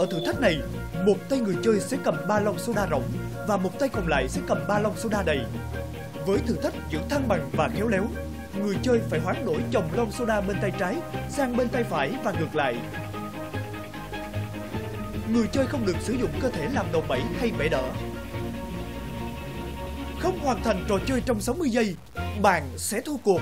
Ở thử thách này, một tay người chơi sẽ cầm ba lon soda rỗng và một tay còn lại sẽ cầm ba lon soda đầy. Với thử thách giữ thăng bằng và khéo léo, người chơi phải hoán đổi chồng lon soda bên tay trái sang bên tay phải và ngược lại. Người chơi không được sử dụng cơ thể làm đầu bẫy hay bẫy đỡ. Không hoàn thành trò chơi trong 60 giây, bạn sẽ thua cuộc.